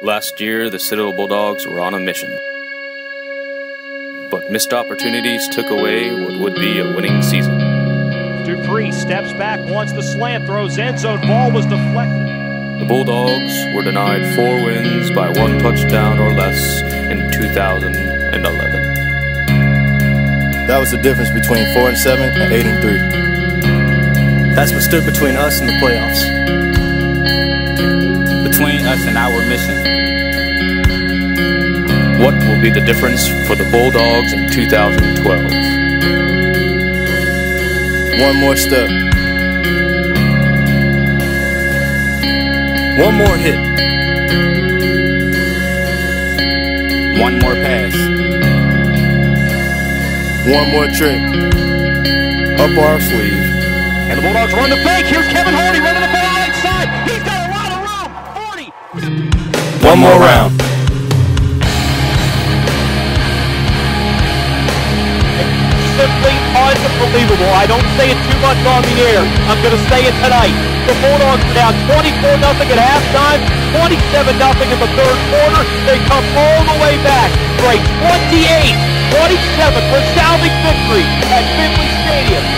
Last year, the Citadel Bulldogs were on a mission. But missed opportunities took away what would be a winning season. Dupree steps back, wants the slant, throws end zone, ball was deflected. The Bulldogs were denied four wins by one touchdown or less in 2011. That was the difference between 4 and 7 and 8 and 3. That's what stood between us and the playoffs. Us and our mission. What will be the difference for the Bulldogs in 2012? One more step. One more hit. One more pass. One more trick. Up our sleeve. And the Bulldogs run the fake. Here's Kevin Hardy running the One more round. Simply unbelievable. I don't say it too much on the air. I'm going to say it tonight. The Bulldogs are down 24 0 at halftime, 27 0 in the third quarter. They come all the way back for a 28 27 resounding victory at Finley Stadium.